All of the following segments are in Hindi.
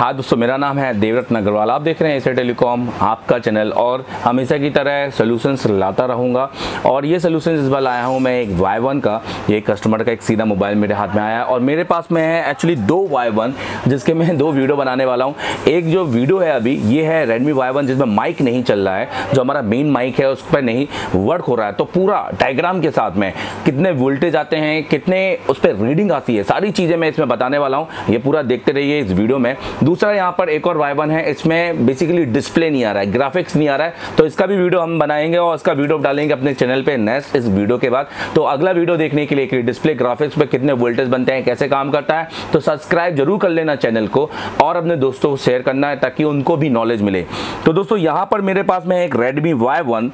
हाँ दोस्तों, मेरा नाम है देवरत्न अग्रवाल आप देख रहे हैं एसए टेलीकॉम, आपका चैनल, और हमेशा की तरह सोल्यूशंस लाता रहूँगा। और ये सोल्यूशंस इस बार लाया हूँ मैं एक वाई वन का। ये कस्टमर का एक सीधा मोबाइल मेरे हाथ में आया। है और मेरे पास में है एक्चुअली दो वाई वन, जिसके मैं दो वीडियो बनाने वाला हूँ। एक जो वीडियो है अभी, ये है रेडमी वाई वन, जिसमें माइक नहीं चल रहा है। जो हमारा मेन माइक है, उस पर नहीं वर्क हो रहा है। तो पूरा डायग्राम के साथ में कितने वोल्टेज आते हैं, कितने उस पर रीडिंग आती है, सारी चीज़ें मैं इसमें बताने वाला हूँ। ये पूरा देखते रहिए इस वीडियो में। दूसरा यहाँ पर एक और वाई वन है, इसमें बेसिकली डिस्प्ले नहीं आ रहा है ग्राफिक्स नहीं आ रहा है। तो इसका भी वीडियो हम बनाएँगे और इसका वीडियो डालेंगे अपने चैनल पे नेक्स्ट इस वीडियो के बाद। तो अगला वीडियो देखने के लिए कि डिस्प्ले ग्राफिक्स पे कितने वोल्टेज बनते हैं, कैसे काम करता है। तो सब्सक्राइब ज़रूर कर लेना चैनल को और अपने दोस्तों को शेयर करना है ताकि उनको भी नॉलेज मिले। तो दोस्तों, यहाँ पर मेरे पास में एक रेडमी वाई वन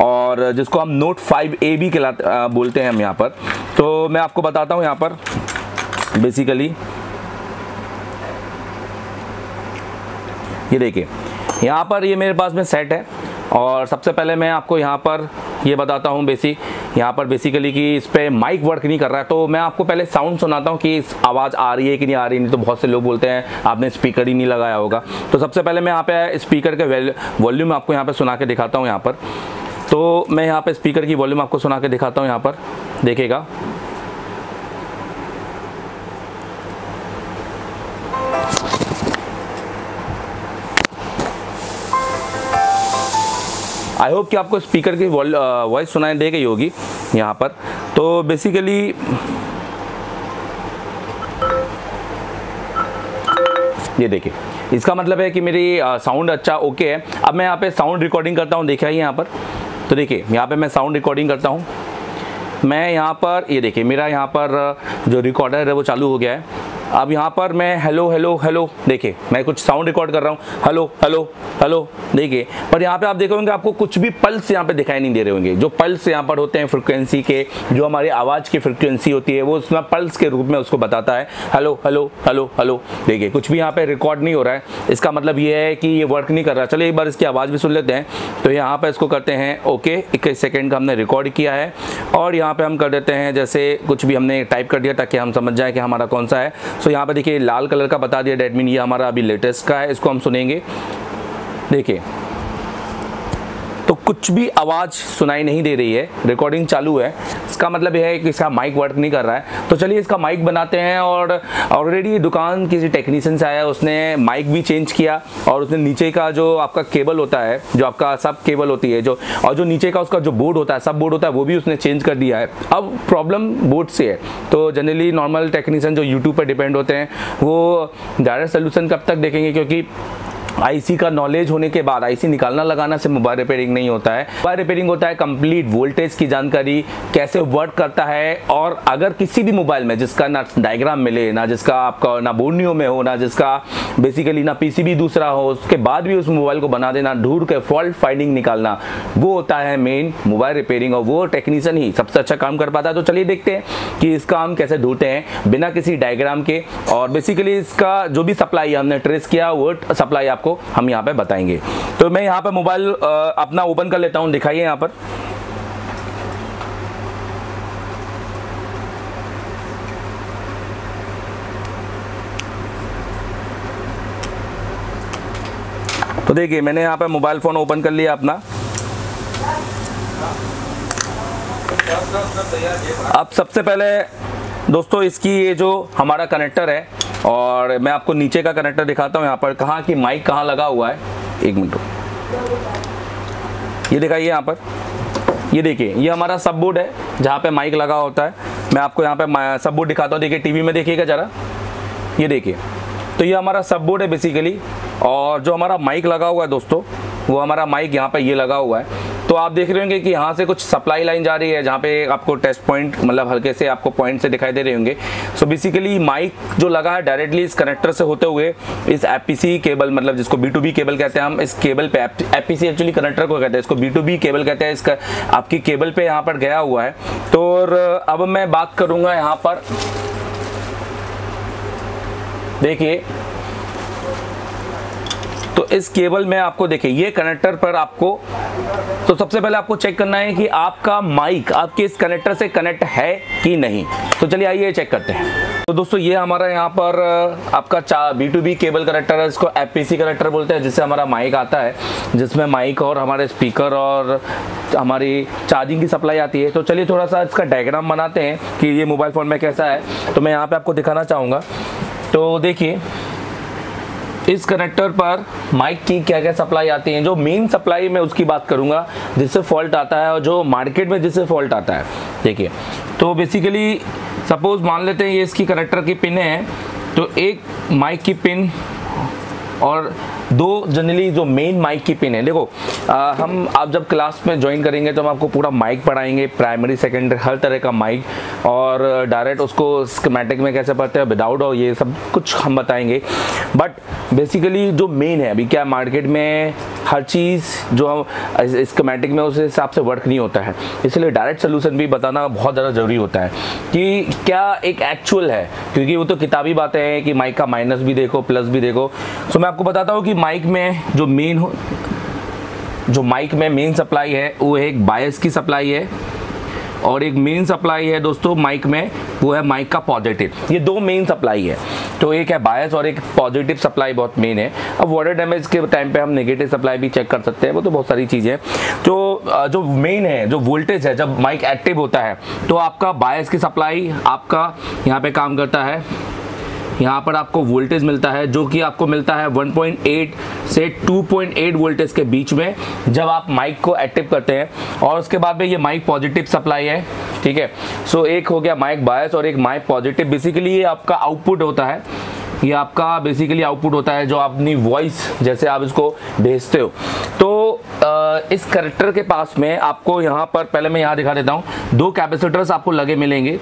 और जिसको हम नोट फाइव ए के बोलते हैं हम यहाँ पर। तो मैं आपको बताता हूँ यहाँ पर बेसिकली ये देखिए, यहाँ पर ये मेरे पास में सेट है और सबसे पहले मैं आपको यहाँ पर ये बताता हूँ बेसिक यहाँ पर बेसिकली कि इस पर माइक वर्क नहीं कर रहा है तो मैं आपको पहले साउंड सुनाता हूँ कि आवाज़ आ रही है कि नहीं आ रही नहीं तो बहुत से लोग बोलते हैं, आपने स्पीकर ही नहीं लगाया होगा। तो सबसे पहले मैं यहाँ पे स्पीकर के वॉल्यूम आपको यहाँ पर सुना के दिखाता हूँ यहाँ पर। तो मैं यहाँ पर स्पीकर की वॉल्यूम आपको सुना के दिखाता हूँ यहाँ पर देखेगा आई होप कि आपको स्पीकर की वॉइस सुनाई दे गई होगी यहाँ पर। तो बेसिकली ये देखिए, इसका मतलब है कि मेरी साउंड अच्छा ओके है। अब मैं यहाँ पे साउंड रिकॉर्डिंग करता हूँ देखा ही यहाँ पर। तो देखिए, यहाँ पे मैं साउंड रिकॉर्डिंग करता हूँ। मैं यहाँ पर, ये देखिए, मेरा यहाँ पर जो रिकॉर्डर है वो चालू हो गया है। अब यहाँ पर मैं हेलो हेलो हेलो देखिए, मैं कुछ साउंड रिकॉर्ड कर रहा हूँ। हेलो हेलो हेलो देखिए, पर यहाँ पे आप देखे होंगे, आपको कुछ भी पल्स यहाँ पे दिखाई नहीं दे रहे होंगे। जो पल्स यहाँ पर होते हैं फ्रिक्वेंसी के, जो हमारी आवाज़ की फ्रिक्वेंसी होती है, वो उसमें पल्स के रूप में उसको बताता है। हेलो हेलो हेलो हेलो देखिए, कुछ भी यहाँ पे रिकॉर्ड नहीं हो रहा है। इसका मतलब ये है कि ये वर्क नहीं कर रहा। चलिए, एक बार इसकी आवाज़ भी सुन लेते हैं। तो यहाँ पर इसको करते हैं ओके इक्कीस सेकेंड का हमने रिकॉर्ड किया है। और यहाँ पर हम कर देते हैं, जैसे कुछ भी हमने टाइप कर दिया ताकि हम समझ जाए कि हमारा कौन सा है। सो यहाँ पर देखिए, लाल कलर का बता दिया डेडमिन, ये हमारा अभी लेटेस्ट का है, इसको हम सुनेंगे। देखिए। कुछ भी आवाज़ सुनाई नहीं दे रही है। रिकॉर्डिंग चालू है। इसका मतलब यह है कि इसका माइक वर्क नहीं कर रहा है। तो चलिए इसका माइक बनाते हैं और ऑलरेडी दुकान किसी टेक्नीशियन से आया, उसने माइक भी चेंज किया और उसने नीचे का जो आपका केबल होता है, जो आपका सब केबल होती है, जो और जो नीचे का उसका जो बोर्ड होता है सब बोर्ड होता है, वो भी उसने चेंज कर दिया है। अब प्रॉब्लम बोर्ड से है। तो जनरली नॉर्मल टेक्नीशियन जो यूट्यूब पर डिपेंड होते हैं, वो डायरेक्ट सोल्यूशन कब तक देखेंगे? क्योंकि आईसी का नॉलेज होने के बाद आईसी निकालना लगाना से मोबाइल रिपेयरिंग नहीं होता है। मोबाइल रिपेयरिंग होता है कंप्लीट वोल्टेज की जानकारी कैसे वर्क करता है और अगर किसी भी मोबाइल में जिसका ना डायग्राम मिले, ना जिसका आपका ना बोर्नियो में हो, ना जिसका बेसिकली ना पीसीबी दूसरा हो, उसके बाद भी उस मोबाइल को बना देना, ढूंढ के फॉल्ट फाइंडिंग निकालना, वो होता है मेन मोबाइल रिपेयरिंग और वो टेक्नीशियन ही सबसे अच्छा काम कर पाता है। तो चलिए देखते हैं कि इसका हम कैसे ढूंढते हैं बिना किसी डायग्राम के और बेसिकली इसका जो भी सप्लाई हमने ट्रेस किया वो सप्लाई आपको आपको हम यहाँ पे बताएँगे। तो मैं यहाँ पे मोबाइल अपना ओपन कर लेता हूँ। दिखाइए यहाँ पर। तो देखिए, मैंने यहाँ पे मोबाइल फ़ोन ओपन कर लिया अपना। अब सबसे पहले दोस्तों, इसकी ये जो हमारा कनेक्टर है और मैं आपको नीचे का कनेक्टर दिखाता हूँ, यहाँ पर कहाँ की माइक कहाँ लगा हुआ है। एक मिनट ये दिखाइए यहाँ पर। ये देखिए, ये हमारा सब बोर्ड है, जहाँ पे माइक लगा होता है। मैं आपको यहाँ पे सब बोर्ड दिखाता हूँ। देखिए टीवी में देखिएगा ज़रा। ये देखिए तो ये हमारा सब बोर्ड है बेसिकली और जो हमारा माइक लगा हुआ है दोस्तों, वो हमारा माइक यहाँ पे ये लगा हुआ है। तो आप देख रहे होंगे कि यहाँ से कुछ सप्लाई लाइन जा रही है, जहाँ पे आपको टेस्ट पॉइंट मतलब हल्के से आपको पॉइंट से दिखाई दे रहे होंगे। सो बेसिकली माइक जो लगा है डायरेक्टली इस कनेक्टर से होते हुए, इस एपीसी केबल मतलब जिसको बी केबल कहते हैं हम, इस केबल पे एपीसी एक्चुअली कनेक्टर को कहते हैं। इसको बी केबल कहते हैं, इसका आपकी केबल पे यहाँ पर गया हुआ है। तो अब मैं बात करूँगा यहाँ पर। देखिए तो इस केबल में आपको देखिए, ये कनेक्टर पर आपको तो सबसे पहले आपको चेक करना है कि आपका माइक आपके इस कनेक्टर से कनेक्ट है कि नहीं। तो चलिए आइए चेक करते हैं। तो दोस्तों, ये हमारा यहाँ पर आपका चा B to B cable connector है, इसको एफ़ पी सी कनेक्टर बोलते हैं, जिससे हमारा माइक आता है, जिसमें माइक और हमारे स्पीकर और हमारी चार्जिंग की सप्लाई आती है। तो चलिए थोड़ा सा इसका डायग्राम बनाते हैं कि ये मोबाइल फ़ोन में कैसा है। तो मैं यहाँ पे आपको दिखाना चाहूँगा। तो देखिए इस कनेक्टर पर माइक की क्या क्या सप्लाई आती है, जो मेन सप्लाई में उसकी बात करूँगा, जिससे फॉल्ट आता है और जो मार्केट में जिससे फॉल्ट आता है। देखिए तो बेसिकली सपोज़ मान लेते हैं ये इसकी कनेक्टर की पिन है तो एक माइक की पिन और दो जनरली जो मेन माइक की पिन है देखो आ, हम आप जब क्लास में ज्वाइन करेंगे तो हम आपको पूरा माइक पढ़ाएँगे प्राइमरी सेकेंडरी हर तरह का माइक और डायरेक्ट उसको स्कमेटिक में कैसे पढ़ते हैं विदाउट और ये सब कुछ हम बताएँगे। बट बेसिकली जो मेन है अभी क्या मार्केट में हर चीज़ जो हम स्कमेटिक में उस हिसाब से वर्क नहीं होता है। इसलिए डायरेक्ट सोल्यूशन भी बताना बहुत ज़्यादा ज़रूरी होता है कि क्या एक एक्चुअल है, क्योंकि वो तो किताबी बातें हैं कि माइक का माइनस भी देखो प्लस भी देखो। सो मैं आपको बताता हूँ कि माइक में जो मेन जो माइक में मेन सप्लाई है, वो एक बायस की सप्लाई है। और एक मेन सप्लाई है दोस्तों माइक में, वो है माइक का पॉजिटिव ये दो मेन सप्लाई है। तो एक है बायस और एक पॉजिटिव सप्लाई बहुत मेन है। अब वाटर डैमेज के टाइम पे हम नेगेटिव सप्लाई भी चेक कर सकते हैं, वो तो बहुत सारी चीज़ें तो जो मेन है, जो वोल्टेज है, जब माइक एक्टिव होता है तो आपका बायस की सप्लाई आपका यहाँ पे काम करता है। यहाँ पर आपको वोल्टेज मिलता है, जो कि आपको मिलता है 1.8 से 2.8 वोल्टेज के बीच में, जब आप माइक को एक्टिव करते हैं। और उसके बाद में ये माइक पॉजिटिव सप्लाई है, ठीक है? सो एक हो गया माइक बायस और एक माइक पॉजिटिव बेसिकली ये आपका आउटपुट होता है। ये आपका बेसिकली आउटपुट होता है जो अपनी वॉइस जैसे आप इसको भेजते हो। तो इस करेक्टर के पास में आपको यहाँ पर, पहले मैं यहाँ दिखा देता हूँ। दो कैपेसिटर्स आपको लगे मिलेंगे।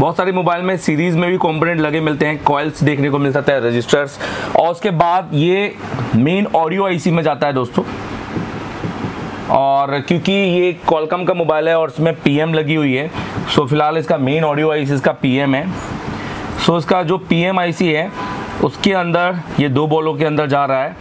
बहुत सारे मोबाइल में सीरीज़ में भी कॉम्पोनेंट लगे मिलते हैं कॉइल्स देखने को मिल सकता है रजिस्टर्स और उसके बाद ये मेन ऑडियो आईसी में जाता है दोस्तों। और क्योंकि ये कॉलकम का मोबाइल है और उसमें पीएम लगी हुई है सो फ़िलहाल इसका मेन ऑडियो आईसी इसका पीएम है। सो इसका जो पीएम आईसी है, उसके अंदर, ये दो बॉलों के अंदर जा रहा है।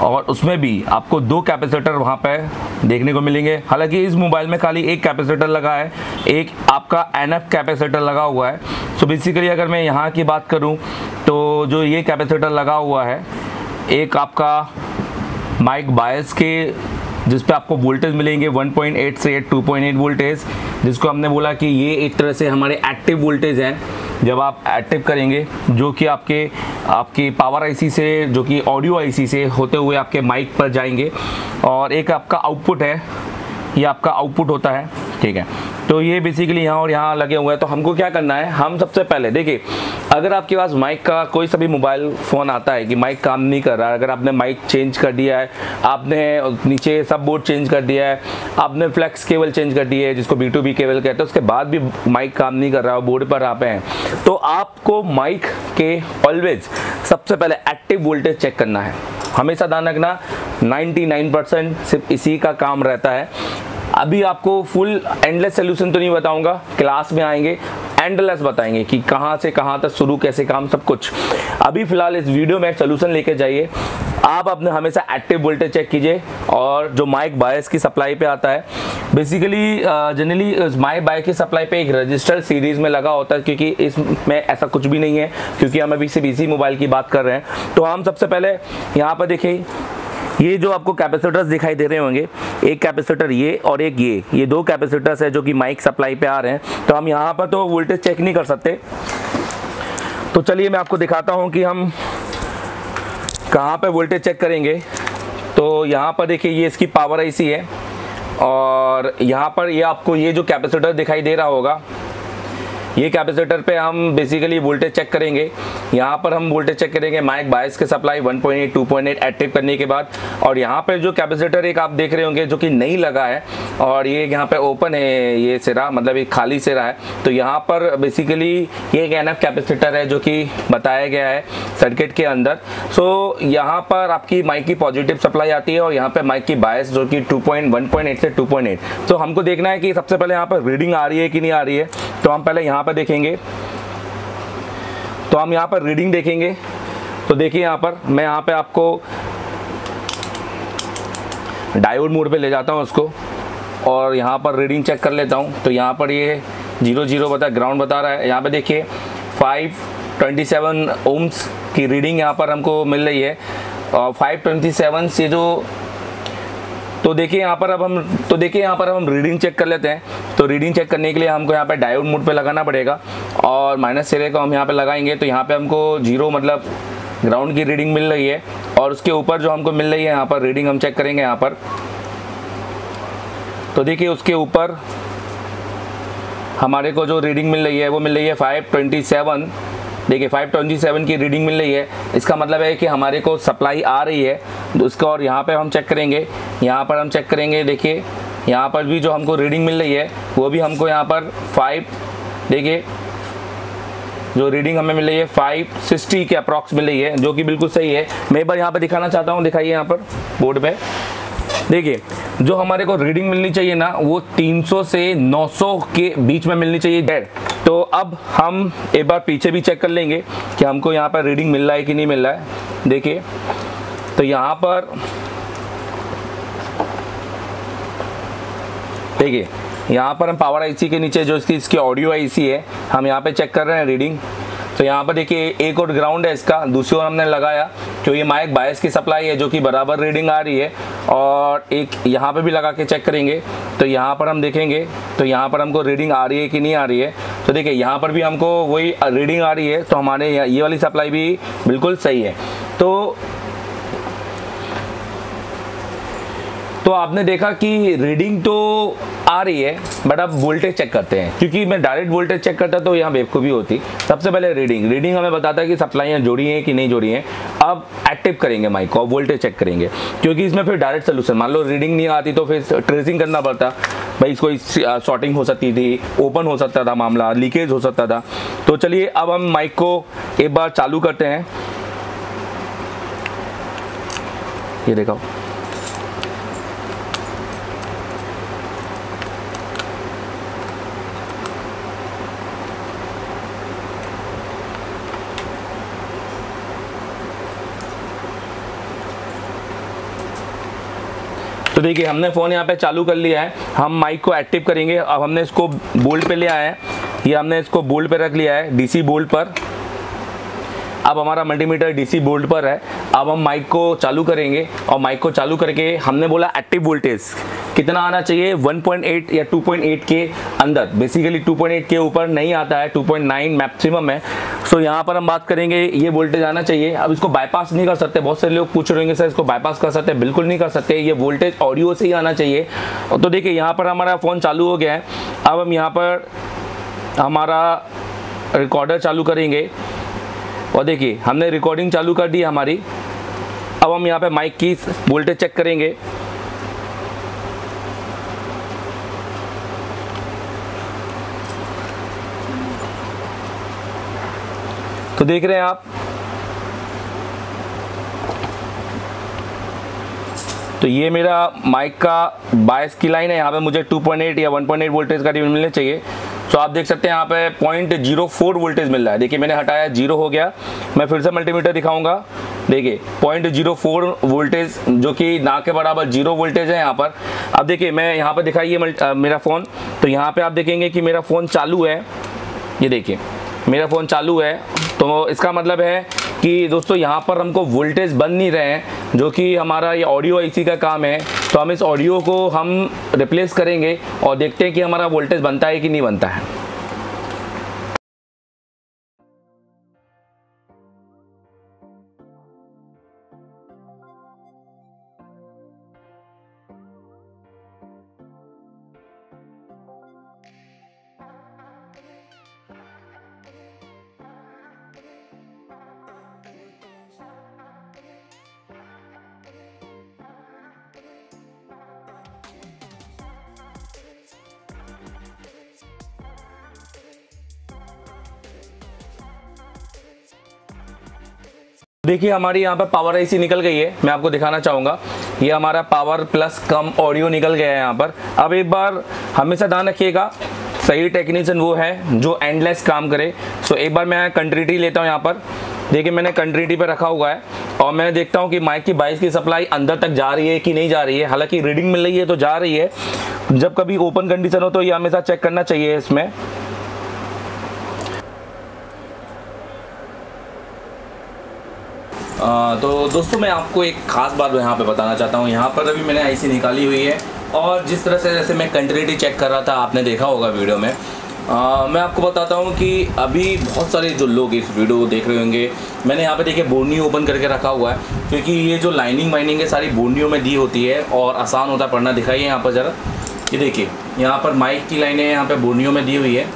और उसमें भी आपको दो कैपेसिटर वहाँ पर देखने को मिलेंगे। हालाँकि इस मोबाइल में खाली एक कैपेसिटर लगा है, एक आपका एनएफ कैपेसिटर लगा हुआ है। सो बेसिकली अगर मैं यहाँ की बात करूँ तो जो ये कैपेसिटर लगा हुआ है, एक आपका माइक बायस के जिस पे आपको वोल्टेज मिलेंगे 1.8 से 2.8 वोल्टेज जिसको हमने बोला कि ये एक तरह से हमारे एक्टिव वोल्टेज हैं। जब आप एक्टिव करेंगे, जो कि आपके, आपकी पावर आईसी से, जो कि ऑडियो आईसी से होते हुए आपके माइक पर जाएँगे, और एक आपका आउटपुट है ये आपका आउटपुट होता है, ठीक है? तो ये बेसिकली यहाँ और यहाँ लगे हुए हैं। तो हमको क्या करना है? हम सबसे पहले, देखिए, अगर आपके पास माइक का कोई सा भी मोबाइल फ़ोन आता है कि माइक काम नहीं कर रहा है, अगर आपने माइक चेंज कर दिया है, आपने नीचे सब बोर्ड चेंज कर दिया है, आपने फ्लैक्स केबल चेंज कर दिया है, जिसको बी टू बी केबल कहते हैं, उसके बाद भी माइक काम नहीं कर रहा है बोर्ड पर आप हैं तो आपको माइक के ऑलवेज सबसे पहले एक्टिव वोल्टेज चेक करना है। हमेशा ध्यान रखना 99 परसेंट सिर्फ़ इसी का काम रहता है। अभी आपको फुल एंडलेस सोल्यूशन तो नहीं बताऊँगा क्लास में आएँगे एंडलेस बताएँगे कि कहाँ से कहाँ तक शुरू, कैसे काम, सब कुछ। अभी फ़िलहाल इस वीडियो में सोल्यूशन लेके जाइए। आप अपने हमेशा एक्टिव वोल्टेज चेक कीजिए और जो माइक बायस की सप्लाई पे आता है बेसिकली जनरली माइक बायस की सप्लाई पे एक रजिस्टर सीरीज़ में लगा होता है क्योंकि इसमें ऐसा कुछ भी नहीं है, क्योंकि हम अभी सिर्फ़ इसी मोबाइल की बात कर रहे हैं। तो हम सबसे पहले यहाँ पर देखिए ये जो आपको कैपेसिटर्स दिखाई दे रहे होंगे, एक कैपेसिटर ये और एक ये ये दो कैपेसिटर्स है जो कि माइक सप्लाई पे आ रहे हैं। तो हम यहाँ पर तो वोल्टेज चेक नहीं कर सकते। तो चलिए मैं आपको दिखाता हूँ कि हम कहाँ पे वोल्टेज चेक करेंगे? तो यहाँ पर देखिए, ये इसकी पावर आईसी है। और यहाँ पर ये आपको ये जो कैपेसिटर दिखाई दे रहा होगा ये कैपेसिटर पे हम बेसिकली वोल्टेज चेक करेंगे। यहाँ पर हम वोल्टेज चेक करेंगे माइक बायस के सप्लाई 1.8 2.8 एक्टिव करने के बाद। और यहाँ पर जो कैपेसिटर एक आप देख रहे होंगे, जो कि नहीं लगा है, और ये यहाँ पे ओपन है, ये सिरा मतलब एक खाली सिरा है। तो यहाँ पर बेसिकली ये एक एन कैपेसिटर है, जो कि बताया गया है सर्किट के अंदर। सो यहाँ पर आपकी माइक की पॉजिटिव सप्लाई आती है, और यहाँ पे माइक की बायस जो कि 2.1.8 से 2.8 तो हमको देखना है कि सबसे पहले यहाँ पर रीडिंग आ रही है कि नहीं आ रही है। तो हम पहले यहाँ पर देखेंगे। तो हम यहाँ पर रीडिंग देखेंगे। तो देखिए यहाँ पर, मैं यहाँ पे आपको डायोड मोड पे ले जाता हूँ उसको और यहाँ पर रीडिंग चेक कर लेता हूँ। तो यहाँ पर ये ज़ीरो ज़ीरो बता ग्राउंड बता रहा है। यहाँ पे देखिए फाइव ट्वेंटी सेवन ओम्स की रीडिंग यहाँ पर हमको मिल रही है। और फाइव ट्वेंटी सेवन से जो तो देखिए यहाँ पर अब हम तो देखिए यहाँ पर अब हम रीडिंग चेक कर लेते हैं। तो रीडिंग चेक करने के लिए हमको यहाँ पे डायोड मोड पे लगाना पड़ेगा और माइनस सिरे को हम यहाँ पे लगाएँगे तो यहाँ पे हमको ज़ीरो मतलब ग्राउंड की रीडिंग मिल रही है और उसके ऊपर जो हमको मिल रही है यहाँ पर रीडिंग हम चेक करेंगे यहाँ पर। तो देखिए उसके ऊपर हमारे को जो रीडिंग मिल रही है वो मिल रही है फाइव ट्वेंटी सेवन देखिए 527 की रीडिंग मिल रही है। इसका मतलब है कि हमारे को सप्लाई आ रही है। तो उसका और यहाँ पे हम चेक करेंगे। यहाँ पर हम चेक करेंगे, देखिए, यहाँ पर भी जो हमको रीडिंग मिल रही है, वो भी हमको यहाँ पर फाइव देखिए, जो रीडिंग हमें मिल रही है फाइव सिक्सटी के अप्रॉक्स मिल रही है, जो कि बिल्कुल सही है। मैं एक बार यहाँ पर दिखाना चाहता हूँ, दिखाइए यहाँ पर बोर्ड पे। देखिए, जो हमारे को रीडिंग मिलनी चाहिए ना, वो 300 से 900 के बीच में मिलनी चाहिए। डेढ़ तो अब हम एक बार पीछे भी चेक कर लेंगे कि हमको यहाँ पर रीडिंग मिल रहा है कि नहीं मिल रहा है। देखिए तो यहाँ पर देखिए, यहाँ पर हम पावर आईसी के नीचे, जो इसकी इसकी ऑडियो आईसी है, हम यहाँ पे चेक कर रहे हैं रीडिंग तो यहाँ पर देखिए, एक और ग्राउंड है इसका, दूसरी ओर हमने लगाया तो ये माइक बायस की सप्लाई है, जो कि बराबर रीडिंग आ रही है, और एक यहाँ पे भी लगा के चेक करेंगे तो यहाँ पर हम देखेंगे तो यहाँ पर हमको रीडिंग आ रही है कि नहीं आ रही है? तो देखिए, यहाँ पर भी हमको वही रीडिंग आ रही है तो हमारे ये वाली सप्लाई भी बिल्कुल सही है। तो तो आपने देखा कि रीडिंग तो आ रही है बट अब वोल्टेज चेक करते हैं। क्योंकि मैं डायरेक्ट वोल्टेज चेक करता तो यहाँ बेवकूफ़ी होती। सबसे पहले रीडिंग रीडिंग हमें बताता है कि सप्लाइयाँ जोड़ी हैं कि नहीं जोड़ी हैं। अब एक्टिव करेंगे माइक को वोल्टेज चेक करेंगे। क्योंकि इसमें फिर डायरेक्ट सोल्यूशन मान लो रीडिंग नहीं आती तो फिर ट्रेसिंग करना पड़ता। भाई इसको शॉर्टिंग हो सकती थी ओपन हो सकता था मामला लीकेज हो सकता था। तो चलिए अब हम माइक को एक बार चालू करते हैं। ये देखो। तो देखिए, हमने फ़ोन यहाँ पे चालू कर लिया है। हम माइक को एक्टिव करेंगे। अब हमने इसको बोल्ट पे ले आया है। ये हमने इसको बोल्ट पे रख लिया है डीसी बोल्ट पर। अब हमारा मल्टीमीटर डीसी बोल्ट पर है। अब हम माइक को चालू करेंगे। और माइक को चालू करके हमने बोला एक्टिव वोल्टेज कितना आना चाहिए? 1.8 या 2.8 के अंदर? बेसिकली 2.8 के ऊपर नहीं आता है 2.9 मैक्सिमम है। सो so, यहाँ पर हम बात करेंगे ये वोल्टेज आना चाहिए। अब इसको बाईपास नहीं कर सकते बहुत सारे लोग पूछ रहे होंगे सर इसको बाईपास कर सकते हैं? बिल्कुल नहीं कर सकते। ये वोल्टेज ऑडियो से ही आना चाहिए। तो देखिए यहाँ पर हमारा फ़ोन चालू हो गया है। अब हम यहाँ पर हमारा रिकॉर्डर चालू करेंगे। और देखिए हमने रिकॉर्डिंग चालू कर दी हमारी। अब हम यहाँ पे माइक की वोल्टेज चेक करेंगे। तो देख रहे हैं आप। तो ये मेरा माइक का बायस की लाइन है। यहाँ पे मुझे 2.8 या 1.8 वोल्टेज का मिलने चाहिए। तो आप देख सकते हैं यहाँ पे पॉइंट ज़ीरो फोर वोल्टेज मिल रहा है। देखिए, मैंने हटाया ज़ीरो हो गया। मैं फिर से मल्टीमीटर दिखाऊँगा। देखिए पॉइंट ज़ीरो फोर वोल्टेज जो कि ना के बराबर ज़ीरो वोल्टेज है यहाँ पर। अब देखिए, मैं यहाँ पर दिखाइए मेरा फ़ोन तो यहाँ पे आप देखेंगे कि मेरा फ़ोन चालू है। ये देखिए, मेरा फ़ोन चालू है। तो इसका मतलब है कि दोस्तों, यहाँ पर हमको वोल्टेज बन नहीं रहे हैं, जो कि हमारा ये ऑडियो आईसी का काम है। तो हम इस ऑडियो को हम रिप्लेस करेंगे और देखते हैं कि हमारा वोल्टेज बनता है कि नहीं बनता है। देखिए, हमारी यहाँ पर पावर आईसी निकल गई है। मैं आपको दिखाना चाहूँगा। ये हमारा पावर प्लस कम ऑडियो निकल गया है यहाँ पर। अब एक बार हमेशा ध्यान रखिएगा, सही टेक्नीशियन वो है जो एंडलेस काम करे। सो एक बार मैं कंट्रीटी लेता हूँ यहाँ पर। देखिए, मैंने कंट्रीटी पर रखा हुआ है और मैं देखता हूँ कि माइक की बाइस की सप्लाई अंदर तक जा रही है कि नहीं जा रही है। हालाँकि रीडिंग मिल रही है तो जा रही है। जब कभी ओपन कंडीशन हो तो ये हमेशा चेक करना चाहिए इसमें। तो दोस्तों मैं आपको एक ख़ास बात यहाँ पे बताना चाहता हूँ। यहाँ पर अभी मैंने आईसी निकाली हुई है और जिस तरह से जैसे मैं कंटिन्यूटी चेक कर रहा था आपने देखा होगा वीडियो में। आ, मैं आपको बताता हूँ कि अभी बहुत सारे जो लोग इस वीडियो को देख रहे होंगे मैंने यहाँ पे देखिए बोर्नी ओपन करके रखा हुआ है क्योंकि ये जो लाइनिंग वाइनिंग है सारी बोर्नियों में दी होती है और आसान होता है पढ़ना दिखाइए यहाँ पर ज़रा। ये देखिए यहाँ पर माइक की लाइनें यहाँ पर बोर्नियों में दी हुई है।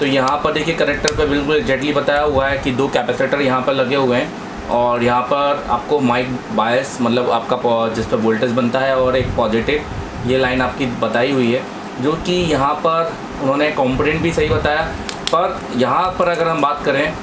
तो यहाँ पर देखिए करेक्टर पर बिल्कुल एग्जैक्टली बताया हुआ है कि दो कैपेसिटर यहाँ पर लगे हुए हैं। और यहाँ पर आपको माइक बायस मतलब आपका जिस पर वोल्टेज बनता है और एक पॉजिटिव ये लाइन आपकी बताई हुई है, जो कि यहाँ पर उन्होंने कंपोनेंट भी सही बताया, पर यहाँ पर अगर हम बात करें,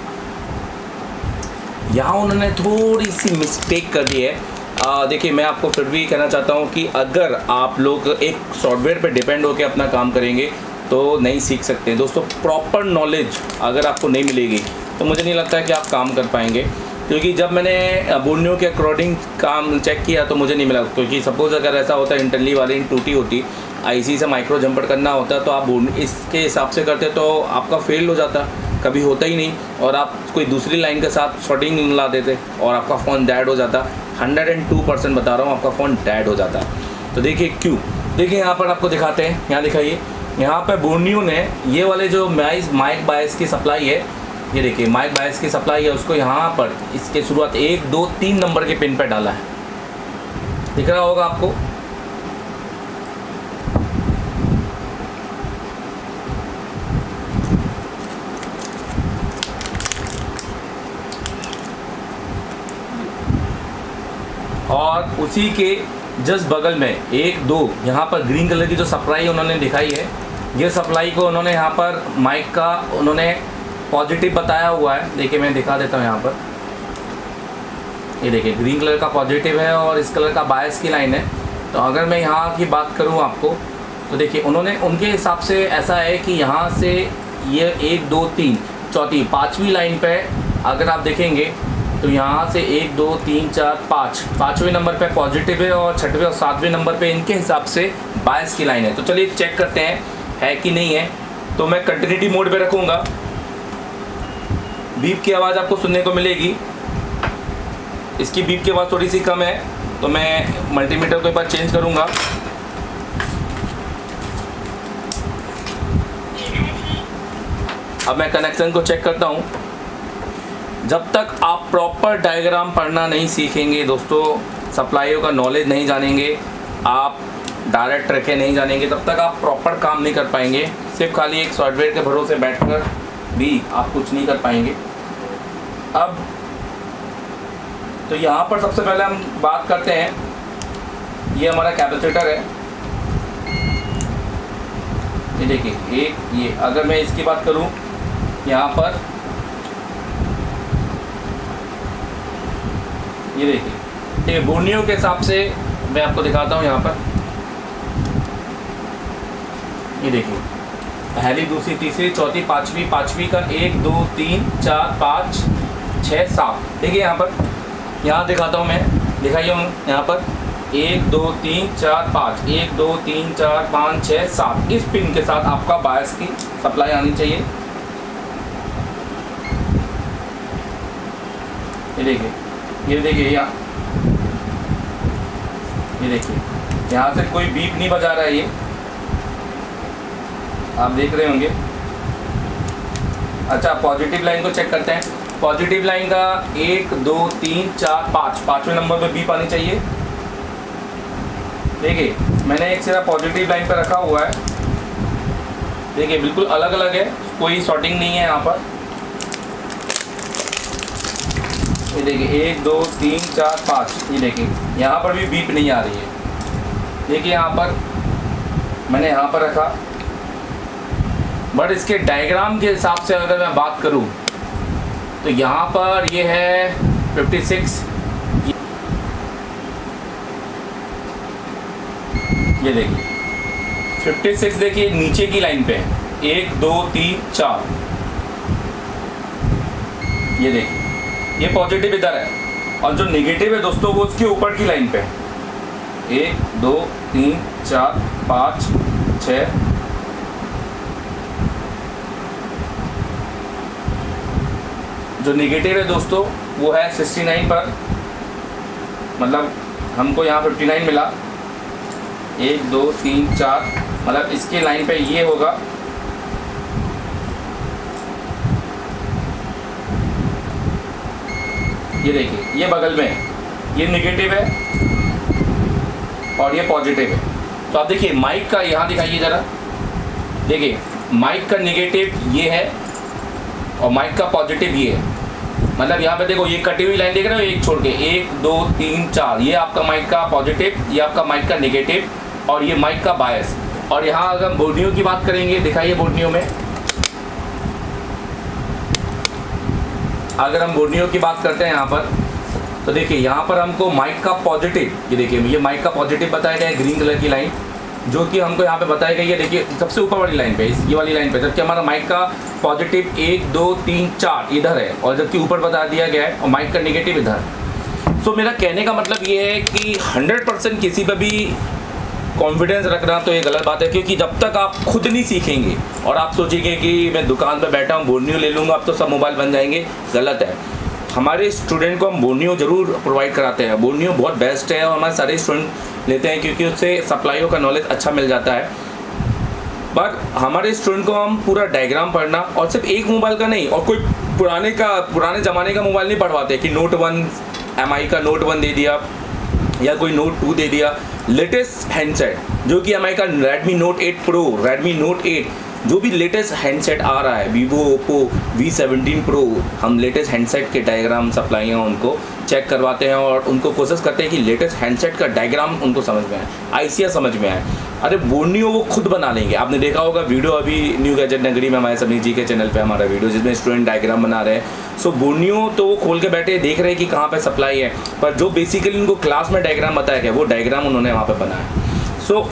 यहाँ उन्होंने थोड़ी सी मिस्टेक कर दी है। देखिए, मैं आपको फिर भी कहना चाहता हूँ कि अगर आप लोग एक सॉफ्टवेयर पर डिपेंड होकर अपना काम करेंगे तो नहीं सीख सकते। दोस्तों प्रॉपर नॉलेज अगर आपको नहीं मिलेगी तो मुझे नहीं लगता है कि आप काम कर पाएँगे। क्योंकि जब मैंने बोर्नियो के अकॉर्डिंग काम चेक किया तो मुझे नहीं मिला। क्योंकि सपोज़ अगर ऐसा होता इंटरली वाली टूटी होती आईसी से माइक्रो जंपर करना होता तो आप इसके हिसाब से करते तो आपका फेल हो जाता। कभी होता ही नहीं और आप कोई दूसरी लाइन के साथ शॉर्टिंग ला देते और आपका फ़ोन डैड हो जाता। हंड्रेड एंड टू परसेंट बता रहा हूँ, आपका फ़ोन डैड हो जाता। तो देखिए क्यों? देखिए यहाँ पर आपको दिखाते हैं। यहाँ दिखाइए। यहाँ पर बोर्नियो ने ये वाले जो माइस माइक बायस की सप्लाई है ये देखिए माइक बायस की सप्लाई है, उसको यहाँ पर, इसके शुरुआत एक, दो, तीन नंबर के पिन पर डाला है। दिख रहा होगा आपको? और उसी के जस्ट बगल में, एक, दो, यहाँ पर ग्रीन कलर की जो सप्लाई उन्होंने दिखाई है, ये सप्लाई को उन्होंने यहाँ पर माइक का उन्होंने पॉजिटिव बताया हुआ है। देखिए, मैं दिखा देता हूँ यहाँ पर। ये देखिए ग्रीन कलर का पॉजिटिव है और इस कलर का बायस की लाइन है। तो अगर मैं यहाँ की बात करूँ आपको तो देखिए, उन्होंने, उनके हिसाब से ऐसा है कि यहाँ से ये एक, दो, तीन, चौथी, पाँचवीं लाइन पे अगर आप देखेंगे तो यहाँ से एक, दो, तीन, चार, पाँच, पाँचवें नंबर पे पॉजिटिव है और छठवें और सातवें नंबर पे इनके हिसाब से बायस की लाइन है। तो चलिए चेक करते हैं, है कि नहीं है। तो मैं कंटिन्यूटी मोड पे रखूँगा। बीप की आवाज़ आपको सुनने को मिलेगी। इसकी बीप की आवाज़ थोड़ी सी कम है तो मैं मल्टीमीटर को एक बार चेंज करूँगा। अब मैं कनेक्शन को चेक करता हूँ। जब तक आप प्रॉपर डायग्राम पढ़ना नहीं सीखेंगे, दोस्तों सप्लाइयों का नॉलेज नहीं जानेंगे, आप डायरेक्ट रखे नहीं जानेंगे, तब तक आप प्रॉपर काम नहीं कर पाएँगे। सिर्फ़ खाली एक सॉफ्टवेयर के भरोसे बैठकर भी आप कुछ नहीं कर पाएँगे। अब तो यहाँ पर सबसे पहले हम बात करते हैं। ये हमारा कैपेसिटर है। ये देखिए, एक, ये, अगर मैं इसकी बात करूँ, यहाँ पर, ये देखिए ये बोनियों के हिसाब से मैं आपको दिखाता हूँ यहाँ पर। ये देखिए पहली, दूसरी, तीसरी, चौथी, पांचवी पांचवी का एक, दो, तीन, चार, पाँच छः सात। देखिए यहाँ पर, यहाँ दिखाता हूँ मैं। दिखाइए यहाँ पर। एक, दो, तीन, चार, पाँच। एक, दो, तीन, चार, पाँच छः सात। इस पिन के साथ आपका बायस की सप्लाई आनी चाहिए। ये देखिए ये देखिए यहाँ। ये देखिए, यहाँ से कोई बीप नहीं बजा रहा है ये। आप देख रहे होंगे। अच्छा पॉजिटिव लाइन को चेक करते हैं। पॉजिटिव लाइन का एक, दो, तीन, चार, पाँच। पाँचवें नंबर पे बीप आनी चाहिए। देखिए, मैंने एक सिरा पॉजिटिव लाइन पर रखा हुआ है। देखिए, बिल्कुल अलग अलग है। कोई शॉर्टिंग नहीं है यहाँ पर। ये देखिए, एक, दो, तीन, चार, पाँच। ये देखिए, यहाँ पर भी बीप नहीं आ रही है। देखिए, यहाँ पर मैंने यहाँ पर रखा। बट इसके डायग्राम के हिसाब से अगर मैं बात करूँ तो यहाँ पर ये है 56 ये देखिए 56 देखिए, नीचे की लाइन पे है। एक, दो, तीन, चार। ये देखिए, ये पॉजिटिव इधर है। और जो नेगेटिव है दोस्तों, वो उसके ऊपर की लाइन पे है। एक, दो, तीन, चार, पाँच छ जो निगेटिव है दोस्तों, वो है 69 पर। मतलब हमको यहाँ 59 मिला। एक, दो, तीन, चार मतलब इसके लाइन पे ये होगा। ये देखिए, ये बगल में ये निगेटिव है और ये पॉजिटिव है। तो आप देखिए माइक का यहाँ दिखाइए ज़रा। देखिए माइक का निगेटिव ये है और माइक का पॉजिटिव ये है। मतलब यहाँ पे देखो, ये कटी हुई लाइन देख रहे हो, एक छोड़ के। एक, दो, तीन, चार। ये आपका माइक का पॉजिटिव ये आपका माइक का नेगेटिव और ये माइक का बायस और यहाँ अगर हम बोर्डियों की बात करेंगे, दिखाइए बोर्डियों में। अगर हम बोर्डियों की बात करते हैं यहाँ पर तो देखिए, यहाँ पर हमको माइक का पॉजिटिव ये देखिए, ये माइक का पॉजिटिव बताया गया है ग्रीन कलर की लाइन जो कि हमको यहाँ पे बताया गई है देखिए सबसे ऊपर वाली लाइन पे इस ये वाली लाइन पे जबकि हमारा माइक का पॉजिटिव एक दो तीन चार इधर है और जबकि ऊपर बता दिया गया है और माइक का नेगेटिव इधर सो so, मेरा कहने का मतलब ये है कि 100 परसेंट किसी पर भी कॉन्फिडेंस रखना तो ये गलत बात है क्योंकि जब तक आप खुद नहीं सीखेंगे और आप सोचेंगे कि मैं दुकान पर बैठा हूँ बोर्नियो ले लूँगा अब तो सब मोबाइल बन जाएँगे गलत है। हमारे स्टूडेंट को हम बोनियो ज़रूर प्रोवाइड कराते हैं। बोर्नियो बहुत बेस्ट है और हमारे सारे स्टूडेंट लेते हैं क्योंकि उससे सप्लाइयों का नॉलेज अच्छा मिल जाता है। बट हमारे स्टूडेंट को हम पूरा डायग्राम पढ़ना और सिर्फ़ एक मोबाइल का नहीं और कोई पुराने का, पुराने ज़माने का मोबाइल नहीं पढ़वाते कि नोट वन एम का नोट वन दे दिया या कोई नोट टू दे दिया। लेटेस्ट हैंडसेट जो कि एमआई का Redmi Note eight Pro Redmi Note eight जो भी लेटेस्ट हैंडसेट आ रहा है Vivo Oppo V seventeen Pro हम लेटेस्ट हैंडसेट के डायग्राम सप्लाई हैं उनको चेक करवाते हैं और उनको कोशिश करते हैं कि लेटेस्ट हैंडसेट का डायग्राम उनको समझ में आए आईसीआ समझ में आए। अरे बोर्नियो वो खुद बना लेंगे। आपने देखा होगा वीडियो अभी न्यू गैजेट नगरी में हमारे समीर जी के चैनल पे हमारा वीडियो जिसमें स्टूडेंट डायग्राम बना रहे हैं। सो बोर्नियो तो वो खोल के बैठे, देख रहे हैं कि कहाँ पे सप्लाई है। पर जो बेसिकली उनको क्लास में डायग्राम बताया गया, वो डायग्राम उन्होंने वहाँ पर बनाया। So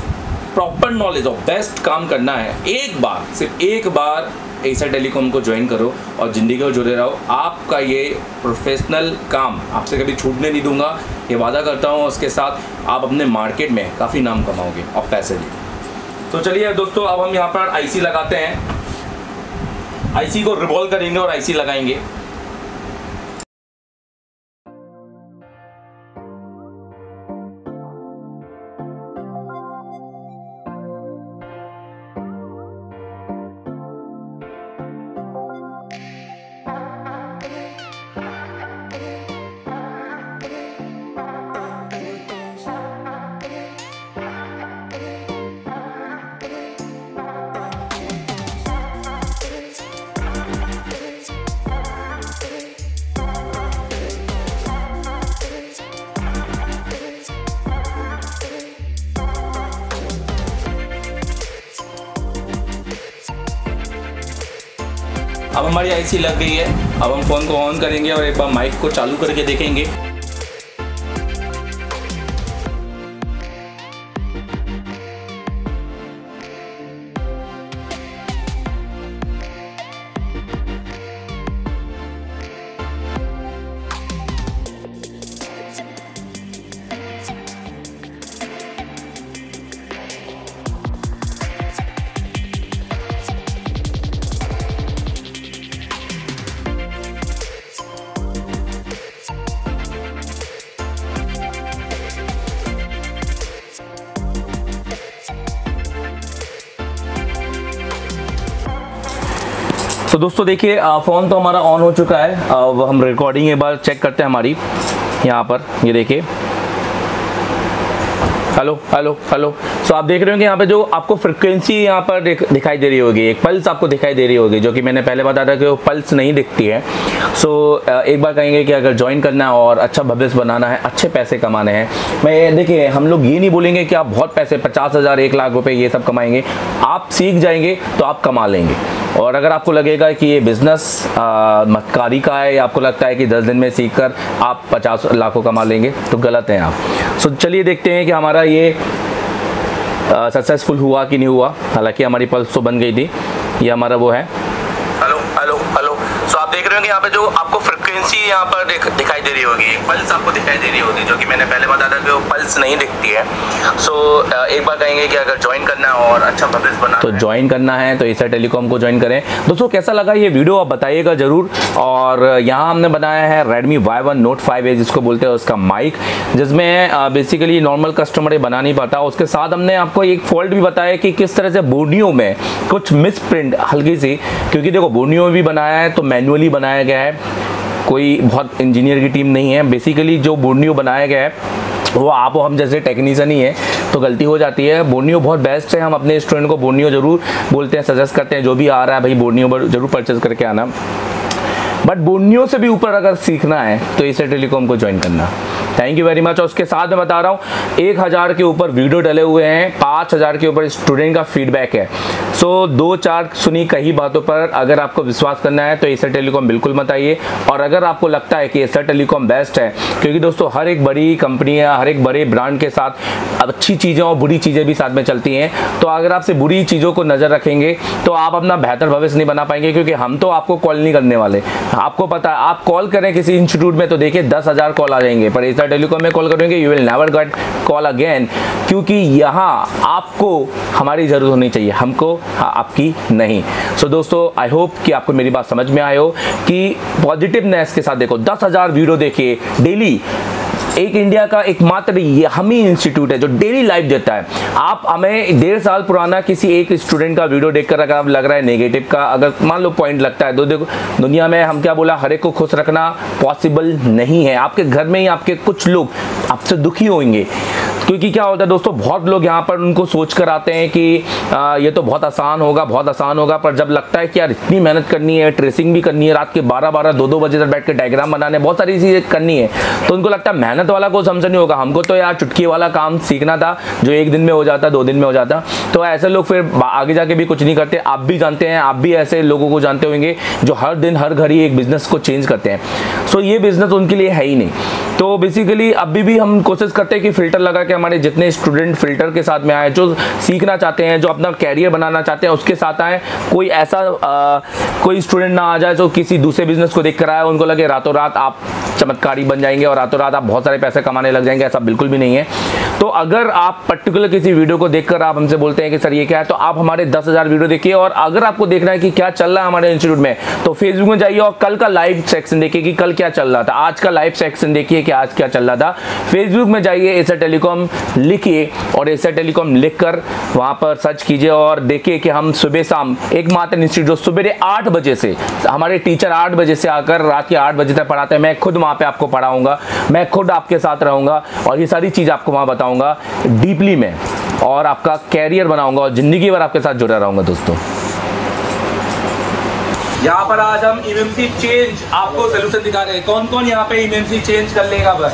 proper knowledge of best काम करना है। एक बार, सिर्फ़ एक बार एसा टेलीकॉम को ज्वाइन करो और ज़िंदगी को जुड़े रहो। आपका ये प्रोफेशनल काम, आपसे कभी छूटने नहीं दूँगा। ये वादा करता हूँ उसके साथ, आप अपने मार्केट में काफ़ी नाम कमाओगे और पैसे भी। तो चलिए दोस्तों, अब हम यहाँ पर आईसी लगाते हैं। आईसी को रिवॉल्व करेंगे और आईसी लगाएँगे। हमारी आईसी लग गई है। अब हम फ़ोन को ऑन करेंगे और एक बार माइक को चालू करके देखेंगे। तो दोस्तों, देखिए फ़ोन तो हमारा ऑन हो चुका है। अब हम रिकॉर्डिंग एक बार चेक करते हैं हमारी। यहाँ पर, ये देखिए। हेलो हेलो हेलो सो आप देख रहे हो यहाँ पे जो आपको फ्रिक्वेंसी यहाँ पर दिखाई दे रही होगी एक पल्स आपको दिखाई दे रही होगी जो कि मैंने पहले बताया था कि वो पल्स नहीं दिखती है। सो so, एक बार कहेंगे कि अगर ज्वाइन करना है और अच्छा भविष्य बनाना है अच्छे पैसे कमाने हैं मैं देखिए हम लोग ये नहीं बोलेंगे कि आप बहुत पैसे पचास हज़ार एक लाख रुपये ये सब कमाएँगे। आप सीख जाएँगे तो आप कमा लेंगे। और अगर आपको लगेगा कि ये बिज़नेस मक्कारी का है आपको लगता है कि दस दिन में सीख कर आप पचास लाखों कमा लेंगे तो गलत हैं आप। सो so, चलिए देखते हैं कि हमारा ये सक्सेसफुल हुआ कि नहीं हुआ? हालाँकि हमारी पल्स तो बन गई थी। ये हमारा वो है। हेलो हेलो हेलो सो आप देख रहे हो कि यहाँ पे जो आपको फ्रिक्वेंसी फ्रीक्वेंसी यहाँ पर दिखाई दे रही होगी। पल्स आपको दिखाई दे रही होगी जो कि मैंने पहले बताया था कि वो पल्स नहीं दिखती है। सो so, एक बार कहेंगे कि अगर ज्वाइन करना है और अच्छा भविष्य बना तो ज्वाइन करना है तो एसर टेलीकॉम को ज्वाइन करें। दोस्तों कैसा लगा ये वीडियो आप बताइएगा ज़रूर। और यहाँ हमने बनाया है Redmi Y one Note five A जिसको बोलते हैं उसका माइक जिसमें बेसिकली नॉर्मल कस्टमर ये बना नहीं पाता। उसके साथ हमने आपको एक फॉल्ट भी बताया कि किस तरह से बोर्डियो में कुछ मिस प्रिंट हल्की सी क्योंकि देखो बोर्डियो में भी बनाया है तो मैनुअली बनाया गया है। कोई बहुत इंजीनियर की टीम नहीं है। बेसिकली जो बोर्नियो बनाया गया है, वो आप हम जैसे टेक्नीशियन ही है तो गलती हो जाती है। बोर्नियो बहुत बेस्ट है। हम अपने स्टूडेंट को बोर्नियो ज़रूर बोलते हैं सजेस्ट करते हैं, जो भी आ रहा है, भाई बोर्नियो ज़रूर परचेज करके आना। बट बोर्नियो से भी ऊपर अगर सीखना है तो इसे टेलीकॉम को ज्वाइन करना। थैंक यू वेरी मच और उसके साथ मैं बता रहा हूँ एक हज़ार के ऊपर वीडियो डले हुए हैं पाँच हज़ार के ऊपर स्टूडेंट का फीडबैक है। सो so, दो चार सुनी कई बातों पर अगर आपको विश्वास करना है तो एसर टेलीकॉम बिल्कुल मत आइए। और अगर आपको लगता है कि एसर टेलीकॉम बेस्ट है क्योंकि दोस्तों हर एक बड़ी कंपनी या हर एक बड़े ब्रांड के साथ अच्छी चीज़ें और बुरी चीज़ें भी साथ में चलती हैं। तो अगर आपसे बुरी चीज़ों को नज़र रखेंगे तो आप अपना बेहतर भविष्य नहीं बना पाएँगे क्योंकि हम तो आपको कॉल नहीं करने वाले। आपको पता आप कॉल करें किसी इंस्टीट्यूट में तो देखिए दस कॉल आ जाएँगे पर एसर टेलीकॉम में कॉल करेंगे you will never get call again क्योंकि यहाँ आपको हमारी ज़रूरत होनी चाहिए हमको हाँ, आपकी नहीं। सो so, दोस्तों आई होप कि आपको मेरी बात समझ में आए हो कि पॉजिटिवनेस के साथ देखो दस हज़ार वीडियो देखिए डेली एक इंडिया का एकमात्र हम ही इंस्टीट्यूट है जो डेली लाइफ देता है। आप हमें डेढ़ साल पुराना किसी एक स्टूडेंट का वीडियो देखकर अगर आप लग रहा है नेगेटिव का अगर मान लो पॉइंट लगता है तो देखो दुनिया में हम क्या बोला हर एक को खुश रखना पॉसिबल नहीं है। आपके घर में ही आपके कुछ लोग आपसे दुखी होंगे। क्योंकि क्या होता है दोस्तों बहुत लोग यहाँ पर उनको सोच कर आते हैं कि आ, ये तो बहुत आसान होगा बहुत आसान होगा। पर जब लगता है कि यार इतनी मेहनत करनी है ट्रेसिंग भी करनी है रात के बारह बारह दो दो बजे तक बैठ के डायग्राम बनाने बहुत सारी चीज़ें करनी है तो उनको लगता है मेहनत वाला को समझ नहीं होगा। हमको तो यार चुटकी वाला काम सीखना था, जो एक दिन में हो जाता, दो दिन में हो जाता। तो ऐसे लोग फिर आगे जाके भी कुछ नहीं करते। आप भी जानते हैं, आप भी ऐसे लोगों को जानते होंगे, जो हर दिन, हर घड़ी एक बिज़नेस को चेंज करते हैं। सो ये बिज़नेस उनके लिए है ही नहीं। तो बेसिकली अभी भी हम कोशिश करते हैं कि फ़िल्टर लगा के हमारे जितने स्टूडेंट फ़िल्टर के साथ में आए जो सीखना चाहते हैं जो अपना कैरियर बनाना चाहते हैं उसके साथ आए। कोई ऐसा आ, कोई स्टूडेंट ना आ जाए जो किसी दूसरे बिज़नेस को देख कर आए उनको लगे रातों रात आप चमत्कारी बन जाएँगे और रातों रात आप बहुत सारे पैसे कमाने लग जाएँगे ऐसा बिल्कुल भी नहीं है। तो अगर आप पर्टिकुलर किसी वीडियो को देखकर आप हमसे बोलते हैं कि सर ये क्या है? तो आप हमारे दस हज़ार वीडियो देखिए और अगर आपको देखना है कि क्या चल रहा है हमारे इंस्टीट्यूट में तो फेसबुक में जाइए और कल का लाइव सेक्शन देखिए कि कल क्या चल रहा था। आज का लाइव सेक्शन देखिए कि आज क्या चल रहा था। फेसबुक में जाइए एसर टेलीकॉम लिखिए और एसर टेलीकॉम लिख कर वहाँ पर सर्च कीजिए और देखिए कि हम सुबह शाम एक मात्र इंस्टीट्यूट सुबह आठ बजे से, हमारे टीचर आठ बजे से आकर रात के आठ बजे तक पढ़ाते हैं। मैं खुद वहाँ पे आपको पढ़ाऊँगा, मैं खुद आपके साथ रहूँगा और ये सारी चीज़ आपको वहाँ बताऊँगा। डीपली में और आपका कैरियर बनाऊँगा और ज़िंदगी भर आपके साथ जुड़ा रहूँगा दोस्तों। यहाँ पर आज हम इमेंसी चेंज आपको सोल्यूशन दिखा रहे हैं। कौन कौन यहाँ पे इमेंसी चेंज कर लेगा बस?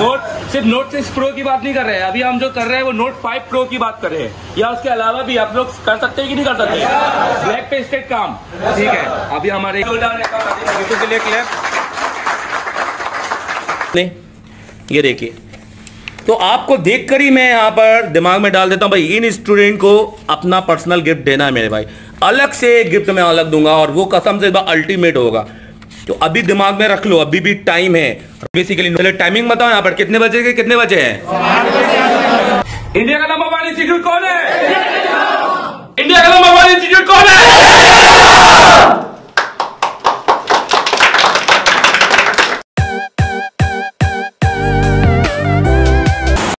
नोट सिर्फ़ नोट सिक्स प्रो की बात नहीं कर रहे हैं। अभी हम जो कर रहे हैं वो नोट फाइव प्रो की बात कर रहे हैं। या उसके अलावा भी आप लोग कर सकते हैं कि नहीं कर सकते ब्लैक पे स्टेट काम। ठीक है। अभी हमारे ये देखिए। तो आपको देखकर ही मैं यहाँ पर दिमाग में डाल देता हूँ, भाई, इन स्टूडेंट को अपना पर्सनल गिफ्ट देना है मेरे भाई। अलग से गिफ्ट मैं अलग दूँगा और वो कसम से अल्टीमेट होगा। तो अभी दिमाग में रख लो, अभी भी टाइम है। बेसिकली टाइमिंग बताओ यहाँ पर, कितने बजे के, कितने बजे है? इंडिया का नंबर वन इंस्टीट्यूट कौन है? इंडिया का नंबर वन इंस्टीट्यूट कौन है?